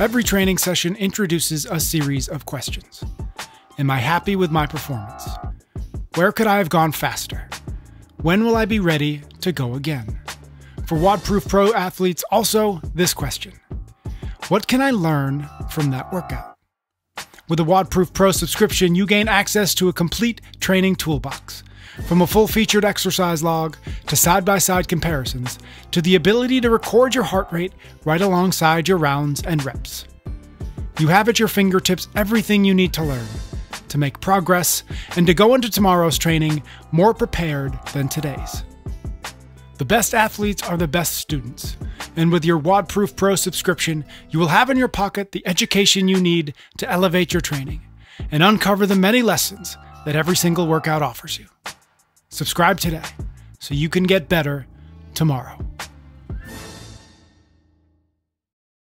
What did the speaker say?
Every training session introduces a series of questions. Am I happy with my performance? Where could I have gone faster? When will I be ready to go again? For WODProof Pro athletes, also this question What can I learn from that workout? With a WODProof Pro subscription, you gain access to a complete training toolbox. From a full featured exercise log to side by side comparisons to the ability to record your heart rate right alongside your rounds and reps. You have at your fingertips everything you need to learn to make progress and to go into tomorrow's training more prepared than today's. The best athletes are the best students. And with your WODProof Pro subscription, you will have in your pocket the education you need to elevate your training and uncover the many lessons that every single workout offers you. Subscribe today so you can get better tomorrow.